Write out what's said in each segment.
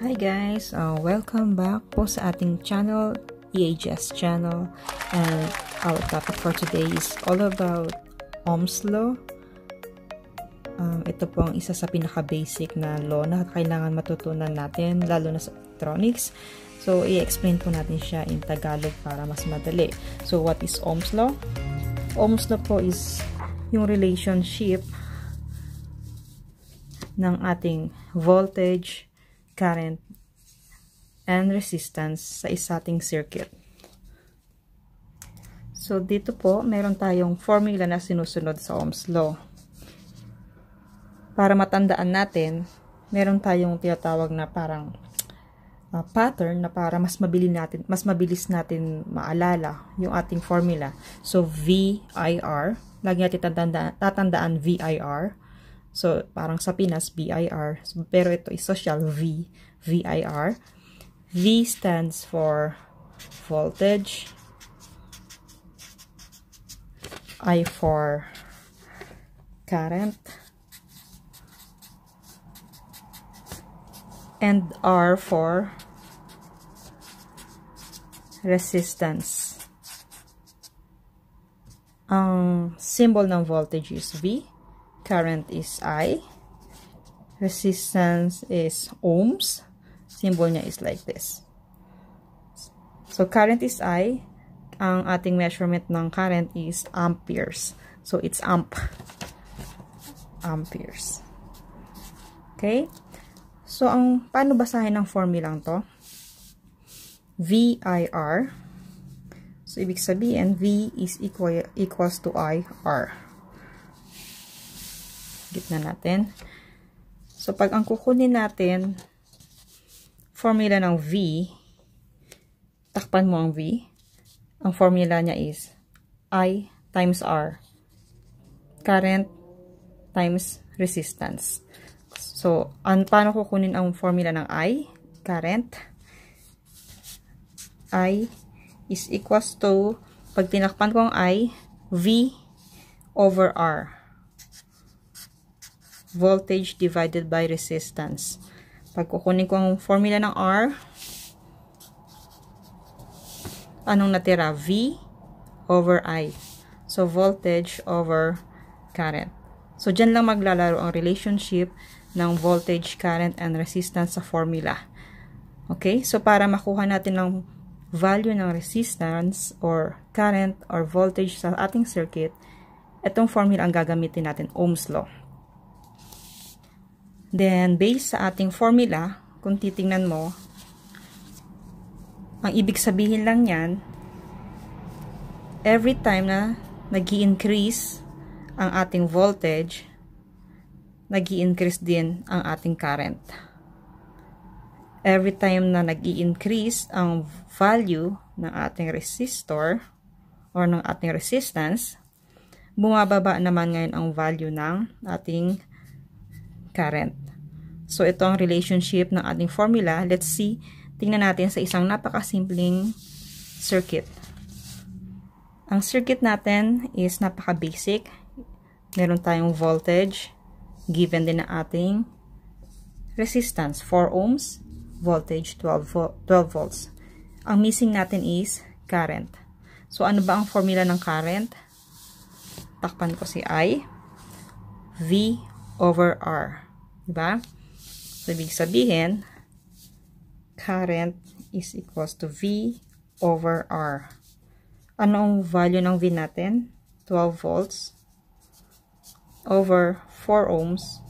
Hi guys, uh, welcome back po sa ating channel, EHS channel. And our topic for today is all about Ohm's Law. Um, ito po ang isa sa pinaka-basic na law na kailangan matutunan natin, lalo na sa electronics. So, i-explain po natin siya in Tagalog para mas madali. So, what is Ohm's Law? Ohm's Law po is yung relationship ng ating voltage, current, and resistance sa isating circuit. So, dito po, meron tayong formula na sinusunod sa Ohm's Law. Para matandaan natin, meron tayong tinatawag na parang uh, pattern na para mas mabilis natin, mas mabilis natin maalala yung ating formula. So, VIR, lagi natin tatandaan, tatandaan VIR. So, parang sa Pinas, BIR. Pero ito is social V, VIR. V stands for voltage. I for current. And R for resistance. Ang symbol ng voltage is V current is I. Resistance is ohms. Symbol niya is like this. So, current is I. Ang ating measurement ng current is amperes. So, it's amp. Amperes. Okay? So, ang paano basahin ng formula to? VIR. So, ibig sabihin, V is equal, equals to IR gitna natin. So, pag ang kukunin natin, formula ng V, takpan mo ang V, ang formula niya is I times R. Current times resistance. So, an, paano kukunin ang formula ng I? Current. I is equals to, pag tinakpan ko ang I, V over R voltage divided by resistance. Pag kukunin ko ang formula ng R, anong natira? V over I. So, voltage over current. So, dyan lang maglalaro ang relationship ng voltage, current, and resistance sa formula. Okay? So, para makuha natin ng value ng resistance or current or voltage sa ating circuit, itong formula ang gagamitin natin, Ohm's Law. Then, based sa ating formula, kung titingnan mo, ang ibig sabihin lang yan, every time na nag increase ang ating voltage, nag increase din ang ating current. Every time na nag increase ang value ng ating resistor or ng ating resistance, bumababa naman ngayon ang value ng ating current. So, ito ang relationship ng ating formula. Let's see. Tingnan natin sa isang napakasimpleng circuit. Ang circuit natin is napaka-basic. Meron tayong voltage. Given din na ating resistance. 4 ohms. Voltage 12, vo 12 volts. Ang missing natin is current. So, ano ba ang formula ng current? Takpan ko si I. V over R. Diba? So, ibig sabihin, current is equals to V over R. Ano ang value ng V natin? 12 volts over 4 ohms.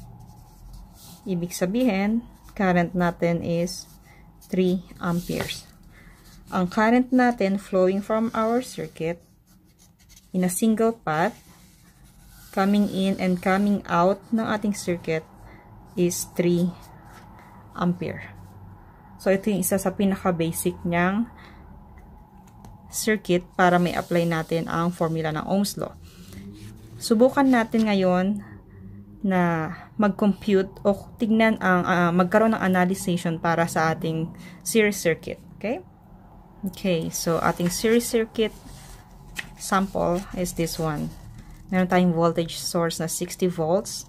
Ibig sabihin, current natin is 3 amperes. Ang current natin flowing from our circuit in a single path coming in and coming out ng ating circuit is 3 ampere. So, ito yung isa sa pinaka-basic niyang circuit para may apply natin ang formula ng Ohm's Law. Subukan natin ngayon na mag-compute o tignan ang uh, magkaroon ng analysis para sa ating series circuit. Okay? Okay, so ating series circuit sample is this one. Meron tayong voltage source na 60 volts.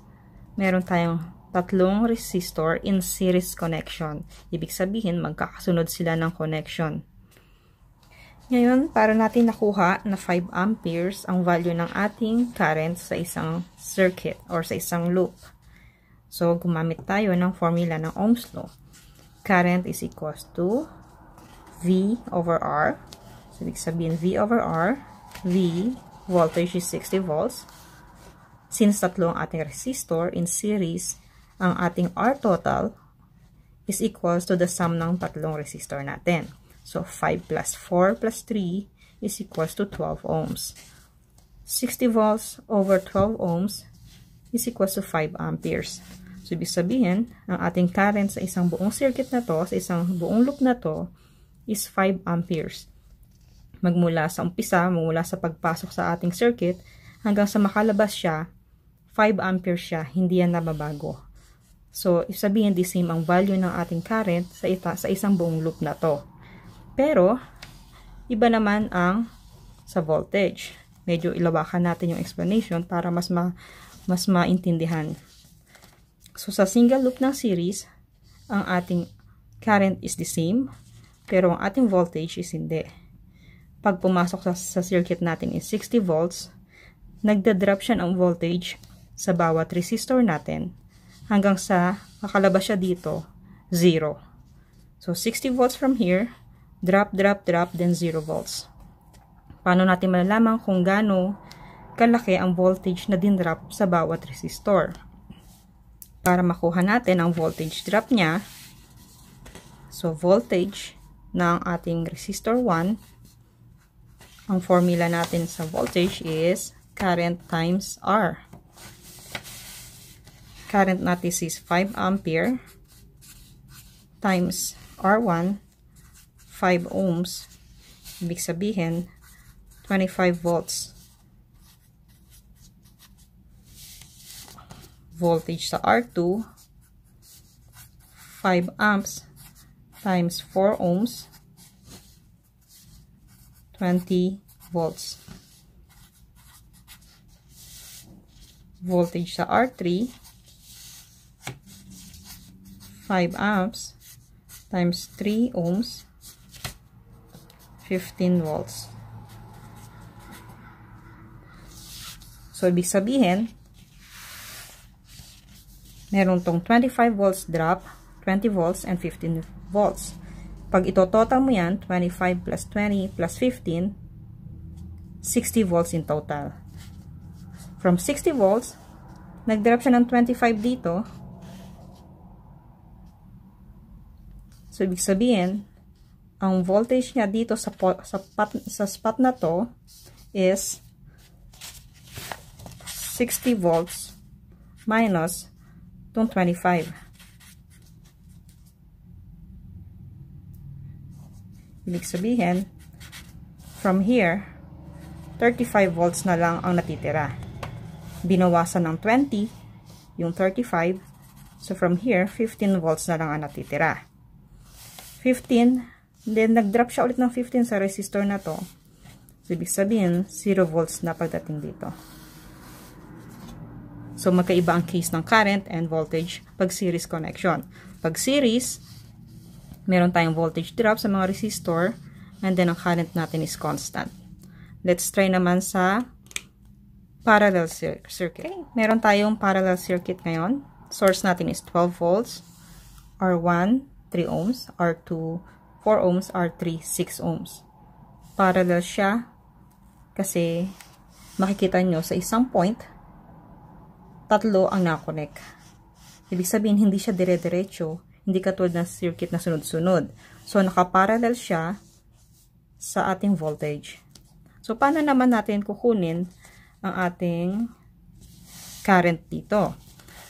Meron tayong tatlong resistor in series connection. Ibig sabihin, magkakasunod sila ng connection. Ngayon, para natin nakuha na 5 amperes ang value ng ating current sa isang circuit or sa isang loop. So, gumamit tayo ng formula ng Ohm's law. Current is equals to V over R. So, ibig sabihin V over R. V, voltage is 60 volts. Since tatlo ang ating resistor in series, ang ating R total is equals to the sum ng tatlong resistor natin. So, 5 plus 4 plus 3 is equals to 12 ohms. 60 volts over 12 ohms is equals to 5 amperes. So, ibig sabihin, ang ating current sa isang buong circuit na to, sa isang buong loop na to, is 5 amperes. Magmula sa umpisa, magmula sa pagpasok sa ating circuit, hanggang sa makalabas siya, 5 amperes siya, hindi yan nababago. So, if sabihin the same ang value ng ating current sa, ita, sa isang buong loop na to. Pero, iba naman ang sa voltage. Medyo ilawakan natin yung explanation para mas ma, mas maintindihan. So, sa single loop ng series, ang ating current is the same, pero ang ating voltage is hindi. Pag pumasok sa, sa circuit natin is 60 volts, nagda-drop siya ng voltage sa bawat resistor natin hanggang sa makalabas siya dito, 0. So, 60 volts from here, drop, drop, drop, then 0 volts. Paano natin malalaman kung gaano kalaki ang voltage na din-drop sa bawat resistor? Para makuha natin ang voltage drop niya, so voltage ng ating resistor 1, ang formula natin sa voltage is current times R current natin is 5 ampere times R1 5 ohms. Ibig sabihin 25 volts voltage sa R2 5 amps times 4 ohms 20 volts. Voltage sa R3 5 amps times 3 ohms 15 volts. So, ibig sabihin, meron tong 25 volts drop, 20 volts, and 15 volts. Pag ito total mo yan, 25 plus 20 plus 15, 60 volts in total. From 60 volts, nag-drop siya ng 25 dito, So, ibig sabihin, ang voltage niya dito sa, sa, pot, sa spot na to is 60 volts minus itong 25. Ibig sabihin, from here, 35 volts na lang ang natitira. Binawasan ng 20, yung 35. So, from here, 15 volts na lang ang natitira. 15. Then, nag-drop siya ulit ng 15 sa resistor na to. So, ibig sabihin, 0 volts na pagdating dito. So, magkaiba ang case ng current and voltage pag series connection. Pag series, meron tayong voltage drop sa mga resistor and then ang current natin is constant. Let's try naman sa parallel circuit. Okay. Meron tayong parallel circuit ngayon. Source natin is 12 volts. R1, 3 ohms, R2 4 ohms, R3 6 ohms. Parallel siya kasi makikita nyo sa isang point, tatlo ang nakonek. Ibig sabihin, hindi siya dire-diretso, hindi katulad ng circuit na sunod-sunod. So, nakaparallel siya sa ating voltage. So, paano naman natin kukunin ang ating current dito?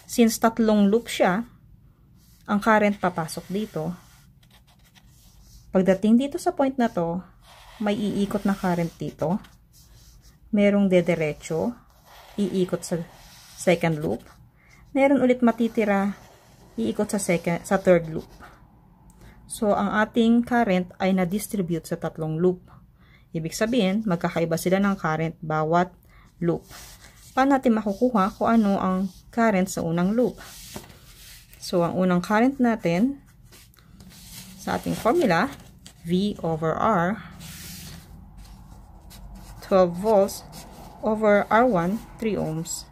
Since tatlong loop siya, ang current papasok dito. Pagdating dito sa point na to, may iikot na current dito. Merong dediretso, iikot sa second loop. Meron ulit matitira, iikot sa second sa third loop. So, ang ating current ay na-distribute sa tatlong loop. Ibig sabihin, magkakaiba sila ng current bawat loop. Paano natin makukuha kung ano ang current sa unang loop? So, ang unang current natin sa ating formula, V over R, 12 volts over R1, 3 ohms.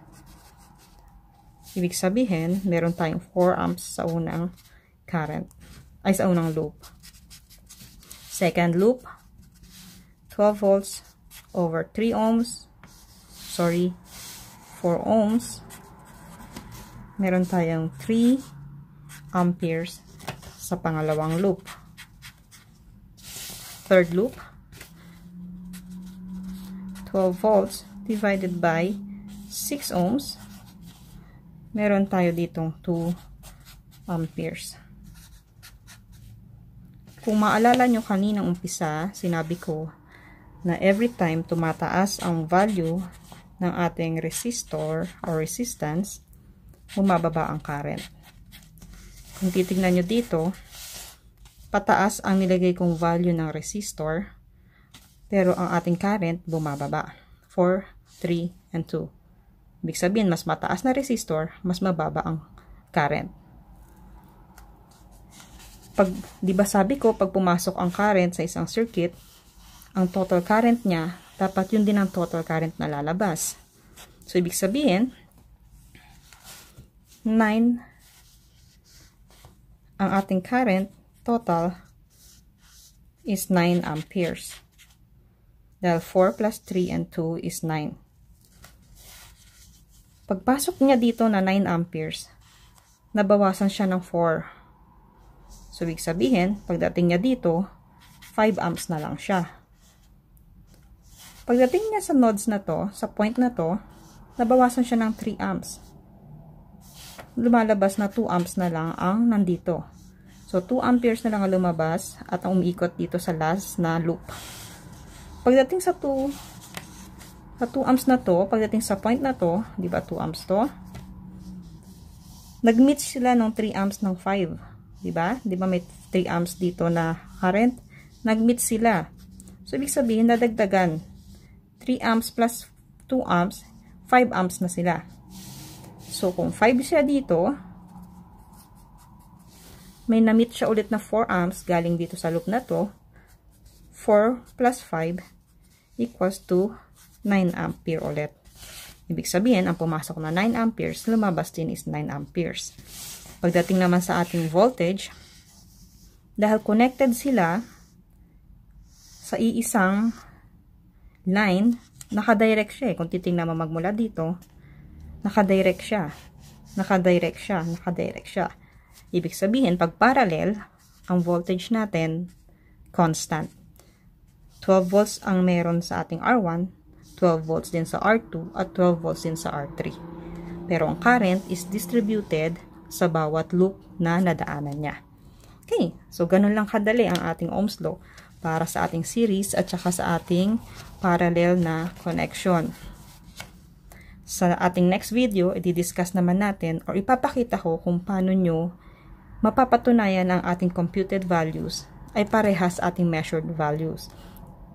Ibig sabihin, meron tayong 4 amps sa unang current, ay sa unang loop. Second loop, 12 volts over 3 ohms, sorry, 4 ohms. Meron tayong 3 amperes sa pangalawang loop. Third loop, 12 volts divided by 6 ohms meron tayo ditong 2 amperes. Kung maalala nyo kanina umpisa, sinabi ko na every time tumataas ang value ng ating resistor or resistance, bumababa ang current. Kung titignan nyo dito, pataas ang nilagay kong value ng resistor, pero ang ating current bumababa. 4, 3, and 2. Ibig sabihin, mas mataas na resistor, mas mababa ang current. Pag, di ba sabi ko, pag pumasok ang current sa isang circuit, ang total current niya, dapat yun din ang total current na lalabas. So, ibig sabihin, 9 ang ating current total is 9 amperes. Dahil 4 plus 3 and 2 is 9. Pagpasok niya dito na 9 amperes, nabawasan siya ng 4. So, ibig sabihin, pagdating niya dito, 5 amps na lang siya. Pagdating niya sa nodes na to, sa point na to, nabawasan siya ng 3 amps. Lumalabas na 2 amps na lang ang nandito. So, 2 amperes na lang ang lumabas at ang umiikot dito sa last na loop. Pagdating sa 2 sa 2 amps na to, pagdating sa point na to, di ba 2 amps to? Nag-meet sila ng 3 amps ng 5. Di ba? Di ba may 3 amps dito na current? Nag-meet sila. So, ibig sabihin, nadagdagan. 3 amps plus 2 amps, 5 amps na sila. So, kung 5 siya dito, may na-meet siya ulit na 4 amps galing dito sa loop na to. 4 plus 5 equals to 9 ampere ulit. Ibig sabihin, ang pumasok na 9 amperes, lumabas din is 9 amperes. Pagdating naman sa ating voltage, dahil connected sila sa iisang line, nakadirect siya eh. Kung titingnan mo magmula dito, nakadirect siya. Nakadirect siya, nakadirect siya. Ibig sabihin, pag parallel, ang voltage natin, constant. 12 volts ang meron sa ating R1, 12 volts din sa R2 at 12 volts din sa R3. Pero ang current is distributed sa bawat loop na nadaanan niya. Okay, so ganun lang kadali ang ating Ohm's Law para sa ating series at saka sa ating parallel na connection. Sa ating next video, i-discuss naman natin or ipapakita ko kung paano nyo mapapatunayan ang ating computed values ay parehas ating measured values.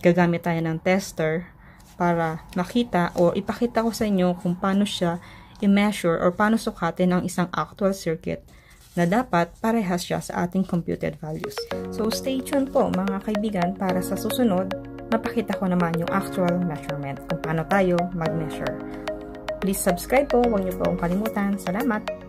Gagamit tayo ng tester para makita o ipakita ko sa inyo kung paano siya i-measure or paano sukatin ang isang actual circuit na dapat parehas siya sa ating computed values. So, stay tuned po mga kaibigan para sa susunod, mapakita ko naman yung actual measurement kung paano tayo mag-measure. Please subscribe po, huwag niyo po kalimutan. Salamat!